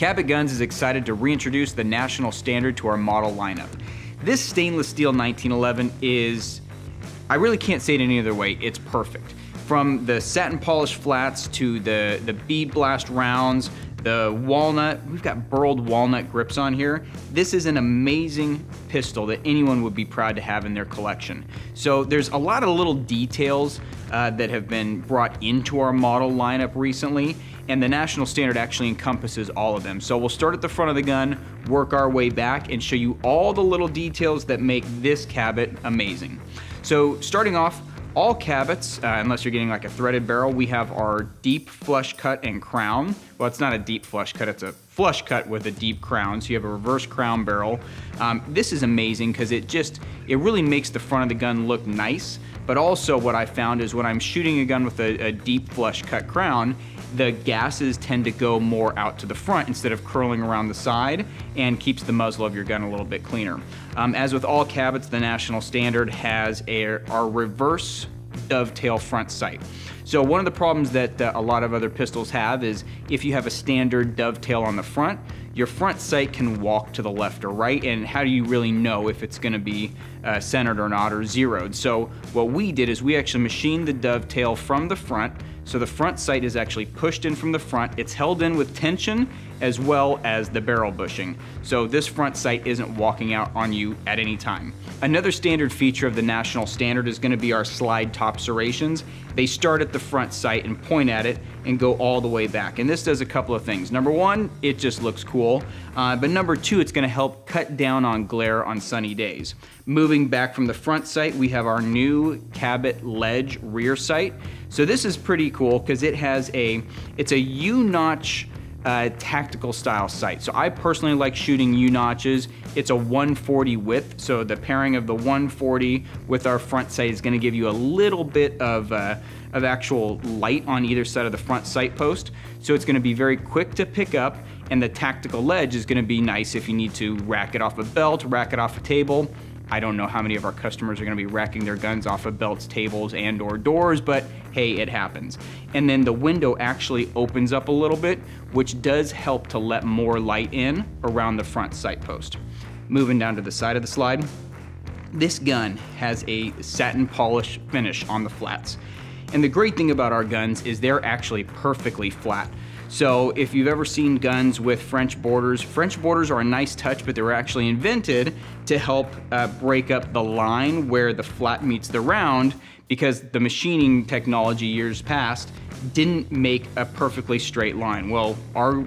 Cabot Guns is excited to reintroduce the national standard to our model lineup. This stainless steel 1911 is, I really can't say it any other way, it's perfect. From the satin polished flats to the, the bead blast rounds, the walnut, we've got burled walnut grips on here. This is an amazing pistol that anyone would be proud to have in their collection. So there's a lot of little details uh, that have been brought into our model lineup recently and the national standard actually encompasses all of them. So we'll start at the front of the gun, work our way back, and show you all the little details that make this Cabot amazing. So starting off, all Cabots, uh, unless you're getting like a threaded barrel, we have our deep flush cut and crown. Well, it's not a deep flush cut, it's a flush cut with a deep crown. So you have a reverse crown barrel. Um, this is amazing because it just, it really makes the front of the gun look nice. But also what I found is when I'm shooting a gun with a, a deep flush cut crown, the gases tend to go more out to the front instead of curling around the side and keeps the muzzle of your gun a little bit cleaner. Um, as with all Cabots, the national standard has a, our reverse dovetail front sight. So one of the problems that uh, a lot of other pistols have is if you have a standard dovetail on the front, your front sight can walk to the left or right, and how do you really know if it's gonna be uh, centered or not or zeroed? So what we did is we actually machined the dovetail from the front, so the front sight is actually pushed in from the front. It's held in with tension as well as the barrel bushing. So this front sight isn't walking out on you at any time. Another standard feature of the national standard is gonna be our slide top serrations. They start at the front sight and point at it and go all the way back. And this does a couple of things. Number one, it just looks cool. Uh, but number two, it's gonna help cut down on glare on sunny days. Moving back from the front sight, we have our new Cabot Ledge rear sight. So this is pretty cool because it has a, it's a U-notch uh, tactical style sight. So I personally like shooting U-notches. It's a 140 width, so the pairing of the 140 with our front sight is gonna give you a little bit of, uh, of actual light on either side of the front sight post. So it's gonna be very quick to pick up and the tactical ledge is gonna be nice if you need to rack it off a belt, rack it off a table, I don't know how many of our customers are gonna be racking their guns off of belts, tables, and or doors, but hey, it happens. And then the window actually opens up a little bit, which does help to let more light in around the front sight post. Moving down to the side of the slide, this gun has a satin polish finish on the flats. And the great thing about our guns is they're actually perfectly flat. So if you've ever seen guns with French borders, French borders are a nice touch, but they were actually invented to help uh, break up the line where the flat meets the round because the machining technology years past didn't make a perfectly straight line. Well, our,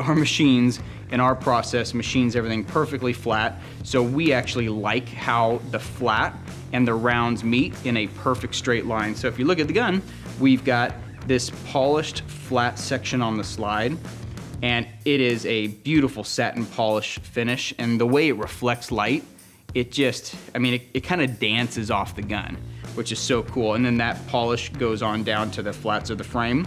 our machines and our process machines everything perfectly flat. So we actually like how the flat and the rounds meet in a perfect straight line. So if you look at the gun, we've got this polished flat section on the slide and it is a beautiful satin polish finish. And the way it reflects light it just i mean it, it kind of dances off the gun which is so cool. And then that polish goes on down to the flats of the frame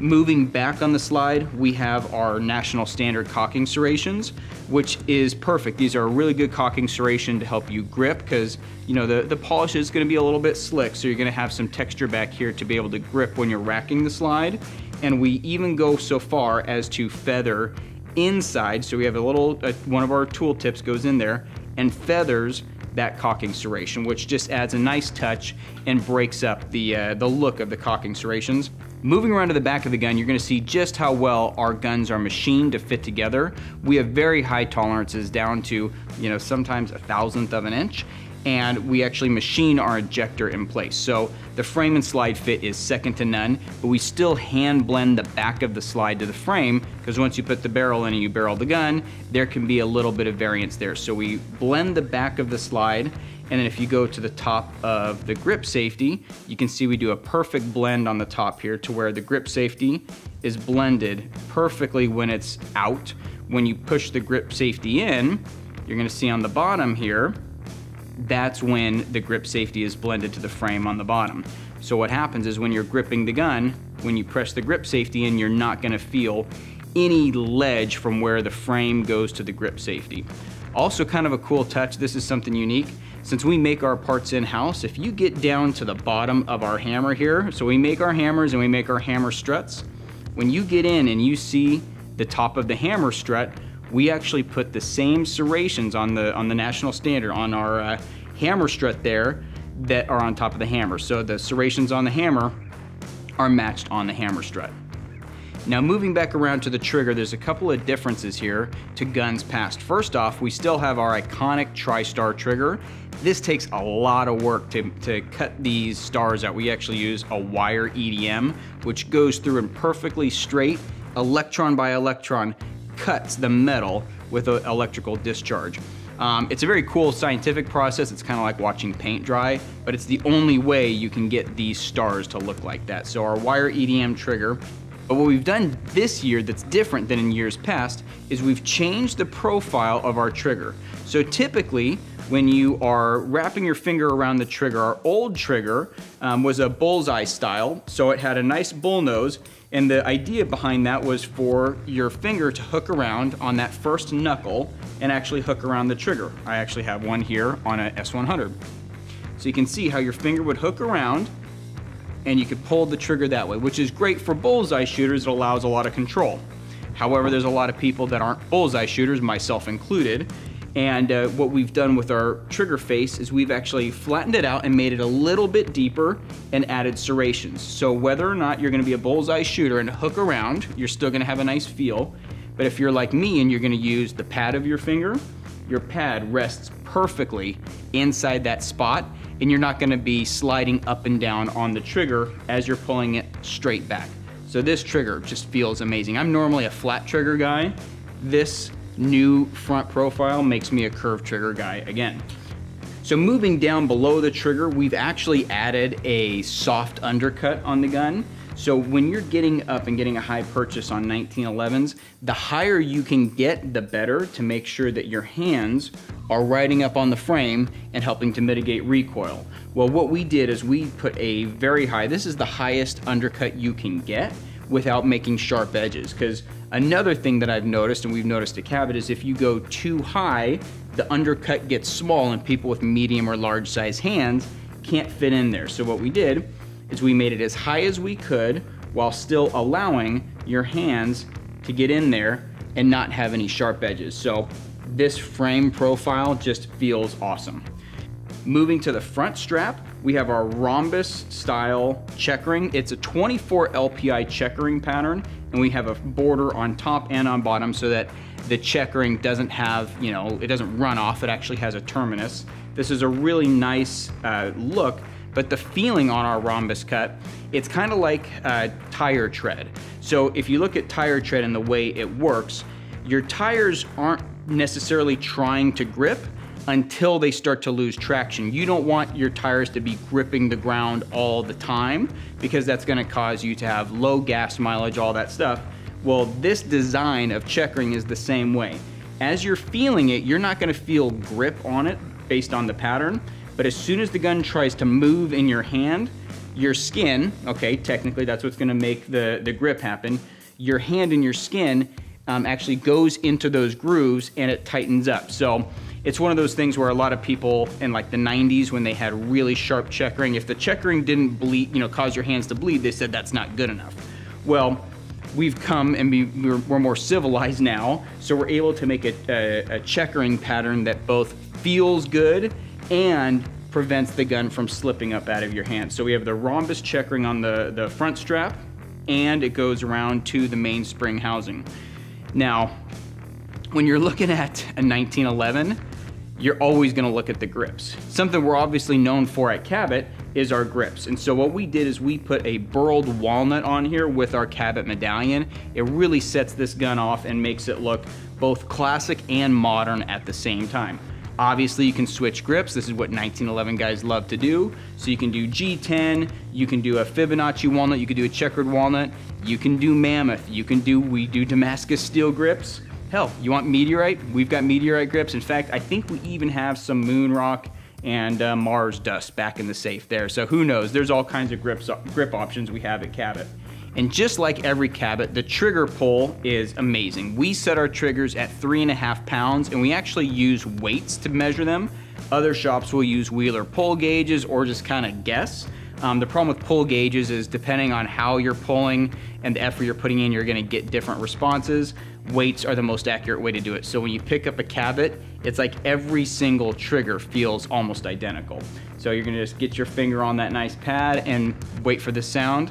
Moving back on the slide, we have our national standard cocking serrations, which is perfect. These are a really good cocking serration to help you grip because you know the, the polish is gonna be a little bit slick, so you're gonna have some texture back here to be able to grip when you're racking the slide. And we even go so far as to feather inside, so we have a little, uh, one of our tool tips goes in there and feathers that cocking serration, which just adds a nice touch and breaks up the, uh, the look of the cocking serrations. Moving around to the back of the gun, you're gonna see just how well our guns are machined to fit together. We have very high tolerances down to, you know, sometimes a thousandth of an inch and we actually machine our ejector in place. So the frame and slide fit is second to none, but we still hand blend the back of the slide to the frame because once you put the barrel in and you barrel the gun, there can be a little bit of variance there. So we blend the back of the slide and then if you go to the top of the grip safety, you can see we do a perfect blend on the top here to where the grip safety is blended perfectly when it's out. When you push the grip safety in, you're gonna see on the bottom here, that's when the grip safety is blended to the frame on the bottom. So what happens is when you're gripping the gun, when you press the grip safety in, you're not gonna feel any ledge from where the frame goes to the grip safety. Also kind of a cool touch, this is something unique, since we make our parts in-house, if you get down to the bottom of our hammer here, so we make our hammers and we make our hammer struts, when you get in and you see the top of the hammer strut, we actually put the same serrations on the on the national standard on our uh, hammer strut there that are on top of the hammer. So the serrations on the hammer are matched on the hammer strut. Now moving back around to the trigger, there's a couple of differences here to guns past. First off, we still have our iconic TriStar trigger. This takes a lot of work to, to cut these stars out. We actually use a wire EDM, which goes through and perfectly straight, electron by electron, cuts the metal with an electrical discharge. Um, it's a very cool scientific process. It's kind of like watching paint dry, but it's the only way you can get these stars to look like that. So our wire EDM trigger but what we've done this year that's different than in years past is we've changed the profile of our trigger. So typically, when you are wrapping your finger around the trigger, our old trigger um, was a bullseye style, so it had a nice bull nose, and the idea behind that was for your finger to hook around on that first knuckle and actually hook around the trigger. I actually have one here on a S100. So you can see how your finger would hook around and you could pull the trigger that way, which is great for bullseye shooters. It allows a lot of control. However, there's a lot of people that aren't bullseye shooters, myself included. And uh, what we've done with our trigger face is we've actually flattened it out and made it a little bit deeper and added serrations. So whether or not you're gonna be a bullseye shooter and hook around, you're still gonna have a nice feel. But if you're like me and you're gonna use the pad of your finger, your pad rests perfectly inside that spot and you're not gonna be sliding up and down on the trigger as you're pulling it straight back. So this trigger just feels amazing. I'm normally a flat trigger guy. This new front profile makes me a curved trigger guy again. So moving down below the trigger, we've actually added a soft undercut on the gun. So when you're getting up and getting a high purchase on 1911s, the higher you can get, the better to make sure that your hands are riding up on the frame and helping to mitigate recoil. Well, what we did is we put a very high, this is the highest undercut you can get without making sharp edges. Because another thing that I've noticed, and we've noticed at Cabot, is if you go too high, the undercut gets small and people with medium or large size hands can't fit in there. So what we did is we made it as high as we could while still allowing your hands to get in there and not have any sharp edges. So this frame profile just feels awesome. Moving to the front strap, we have our rhombus style checkering. It's a 24 LPI checkering pattern and we have a border on top and on bottom so that the checkering doesn't have, you know, it doesn't run off, it actually has a terminus. This is a really nice uh, look but the feeling on our rhombus cut, it's kind of like a tire tread. So if you look at tire tread and the way it works, your tires aren't necessarily trying to grip until they start to lose traction. You don't want your tires to be gripping the ground all the time because that's gonna cause you to have low gas mileage, all that stuff. Well, this design of checkering is the same way. As you're feeling it, you're not gonna feel grip on it based on the pattern, but as soon as the gun tries to move in your hand, your skin, okay, technically that's what's gonna make the, the grip happen, your hand and your skin um, actually goes into those grooves and it tightens up. So it's one of those things where a lot of people in like the 90s when they had really sharp checkering, if the checkering didn't bleed, you know, cause your hands to bleed, they said that's not good enough. Well, we've come and we're, we're more civilized now, so we're able to make a, a, a checkering pattern that both feels good and prevents the gun from slipping up out of your hand. So we have the rhombus checkering on the, the front strap and it goes around to the mainspring housing. Now, when you're looking at a 1911, you're always gonna look at the grips. Something we're obviously known for at Cabot is our grips. And so what we did is we put a burled walnut on here with our Cabot medallion. It really sets this gun off and makes it look both classic and modern at the same time. Obviously you can switch grips. This is what 1911 guys love to do. So you can do G10, you can do a Fibonacci walnut, you can do a checkered walnut, you can do Mammoth, you can do, we do Damascus steel grips. Hell, you want meteorite? We've got meteorite grips. In fact, I think we even have some moon rock and uh, Mars dust back in the safe there. So who knows? There's all kinds of grips, grip options we have at Cabot. And just like every Cabot, the trigger pull is amazing. We set our triggers at three and a half pounds and we actually use weights to measure them. Other shops will use Wheeler pull gauges or just kind of guess. Um, the problem with pull gauges is depending on how you're pulling and the effort you're putting in, you're gonna get different responses. Weights are the most accurate way to do it. So when you pick up a Cabot, it's like every single trigger feels almost identical. So you're gonna just get your finger on that nice pad and wait for the sound.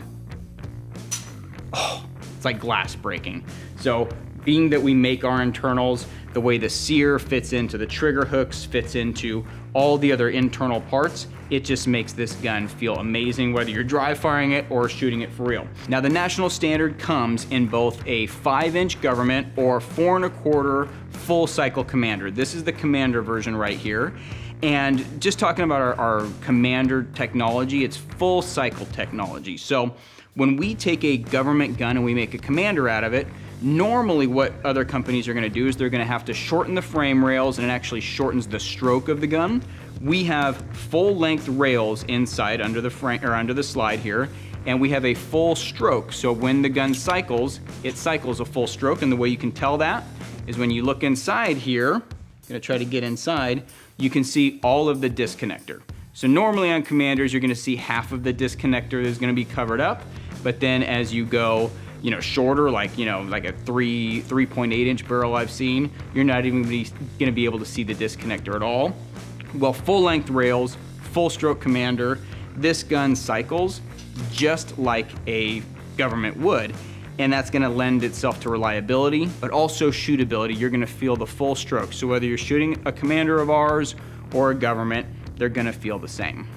It's like glass breaking. So being that we make our internals, the way the sear fits into the trigger hooks, fits into all the other internal parts, it just makes this gun feel amazing whether you're dry firing it or shooting it for real. Now the national standard comes in both a five inch government or four and a quarter full cycle commander. This is the commander version right here. And just talking about our, our commander technology, it's full cycle technology. So when we take a government gun and we make a commander out of it, Normally what other companies are gonna do is they're gonna have to shorten the frame rails and it actually shortens the stroke of the gun. We have full length rails inside under the frame or under the slide here and we have a full stroke. So when the gun cycles, it cycles a full stroke and the way you can tell that is when you look inside here, I'm gonna try to get inside, you can see all of the disconnector. So normally on commanders, you're gonna see half of the disconnector is gonna be covered up, but then as you go you know, shorter, like, you know, like a three, 3.8 inch barrel I've seen, you're not even gonna be able to see the disconnector at all. Well, full length rails, full stroke commander, this gun cycles just like a government would. And that's gonna lend itself to reliability, but also shootability. You're gonna feel the full stroke. So whether you're shooting a commander of ours or a government, they're gonna feel the same.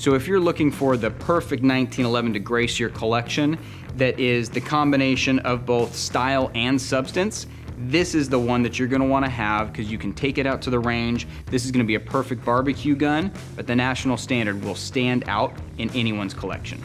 So if you're looking for the perfect 1911 to grace your collection, that is the combination of both style and substance, this is the one that you're gonna wanna have because you can take it out to the range. This is gonna be a perfect barbecue gun, but the national standard will stand out in anyone's collection.